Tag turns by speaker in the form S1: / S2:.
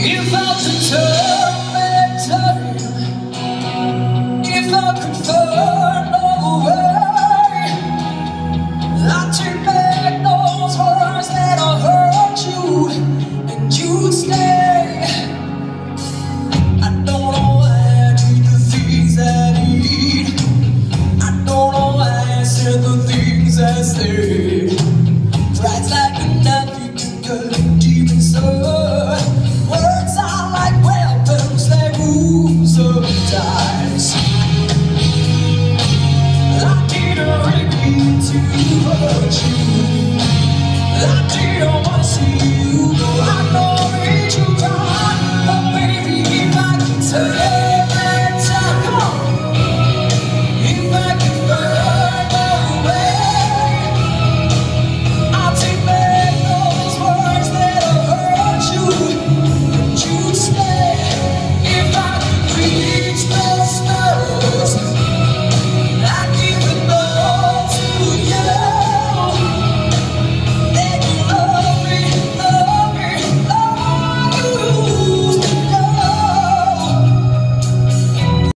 S1: If I could turn back time, if I could find a I'd turn back those words that I hurt you, and you'd stay. I don't know why I do the things I did. I don't know why I said the things I said. Yeah.